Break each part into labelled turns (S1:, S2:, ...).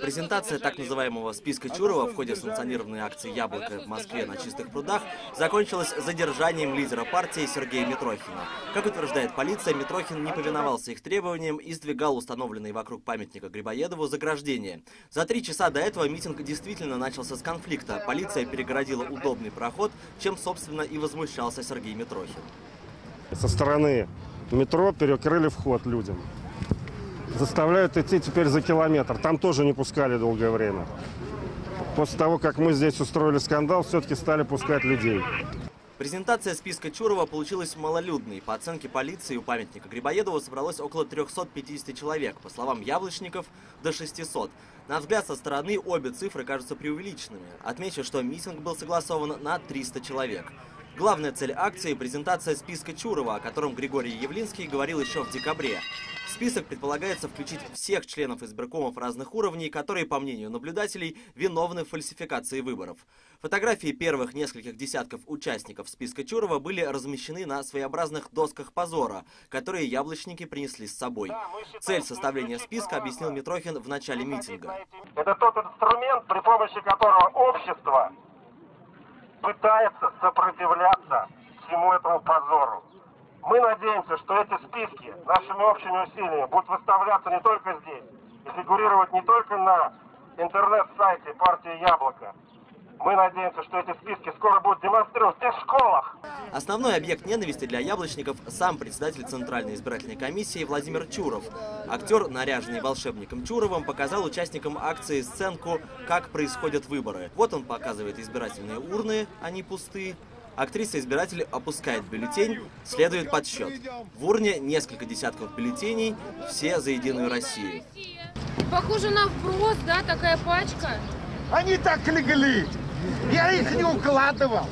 S1: Презентация так называемого списка Чурова в ходе санкционированной акции «Яблоко» в Москве на чистых прудах закончилась задержанием лидера партии Сергея Митрохина. Как утверждает полиция, Митрохин не повиновался их требованиям и сдвигал установленные вокруг памятника Грибоедову заграждения. За три часа до этого митинг действительно начался с конфликта. Полиция перегородила удобный проход, чем, собственно, и возмущался Сергей Митрохин.
S2: Со стороны метро перекрыли вход людям. Заставляют идти теперь за километр. Там тоже не пускали долгое время. После того, как мы здесь устроили скандал, все-таки стали пускать людей.
S1: Презентация списка Чурова получилась малолюдной. По оценке полиции, у памятника Грибоедову собралось около 350 человек. По словам яблочников, до 600. На взгляд со стороны обе цифры кажутся преувеличенными. Отмечу, что митинг был согласован на 300 человек. Главная цель акции – презентация списка Чурова, о котором Григорий Явлинский говорил еще в декабре. В список предполагается включить всех членов избиркомов разных уровней, которые, по мнению наблюдателей, виновны в фальсификации выборов. Фотографии первых нескольких десятков участников списка Чурова были размещены на своеобразных досках позора, которые яблочники принесли с собой. Цель составления списка объяснил Митрохин в начале митинга.
S3: Это тот инструмент, при помощи которого общество пытается сопротивляться всему этому позору. Мы надеемся, что эти списки нашими общими усилиями будут выставляться не только здесь, и фигурировать не только на интернет-сайте партии «Яблоко», мы надеемся, что эти списки скоро будут демонстрироваться в школах.
S1: Основной объект ненависти для яблочников – сам председатель Центральной избирательной комиссии Владимир Чуров. Актер, наряженный волшебником Чуровым, показал участникам акции сценку «Как происходят выборы». Вот он показывает избирательные урны, они пустые. Актриса-избиратель опускает бюллетень, следует подсчет. В урне несколько десятков бюллетеней, все за Единую Россию.
S4: Похоже на вброс, да, такая пачка?
S5: Они так легли. Я их не укладывал.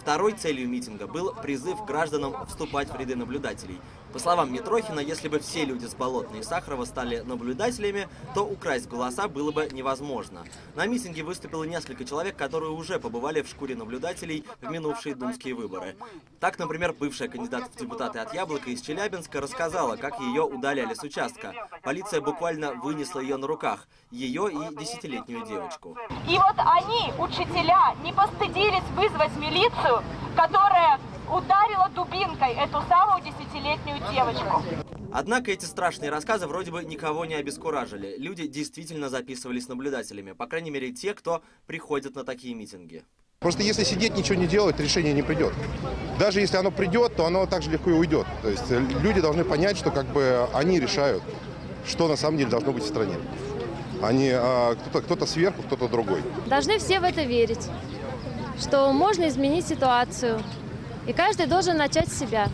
S1: Второй целью митинга был призыв гражданам вступать в ряды наблюдателей. По словам Митрохина, если бы все люди с Болотной и Сахарова стали наблюдателями, то украсть голоса было бы невозможно. На митинге выступило несколько человек, которые уже побывали в шкуре наблюдателей в минувшие думские выборы. Так, например, бывшая кандидат в депутаты от Яблока из Челябинска рассказала, как ее удаляли с участка. Полиция буквально вынесла ее на руках, ее и десятилетнюю девочку.
S6: И вот они, учителя, не постыдились вызвать милицию, которая ударила дубинкой эту самую десятилетнюю девочку.
S1: Однако эти страшные рассказы вроде бы никого не обескуражили. Люди действительно записывались наблюдателями, по крайней мере те, кто приходит на такие митинги.
S7: Просто если сидеть, ничего не делать, решение не придет. Даже если оно придет, то оно так же легко и уйдет. То есть э, люди должны понять, что как бы они решают, что на самом деле должно быть в стране. Они, а, кто-то, кто-то сверху, кто-то другой.
S8: Должны все в это верить, что можно изменить ситуацию, и каждый должен начать с себя.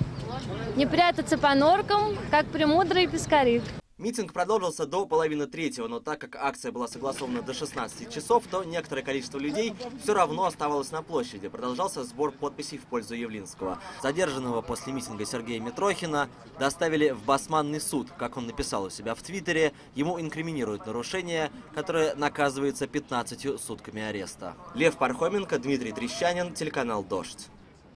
S8: Не прятаться по норкам, как премудрые пескари.
S1: Митинг продолжился до половины третьего, но так как акция была согласована до 16 часов, то некоторое количество людей все равно оставалось на площади. Продолжался сбор подписей в пользу Явлинского. Задержанного после митинга Сергея Митрохина доставили в Басманный суд. Как он написал у себя в Твиттере, ему инкриминируют нарушение, которое наказывается 15 сутками ареста. Лев Пархоменко, Дмитрий Трещанин, телеканал «Дождь».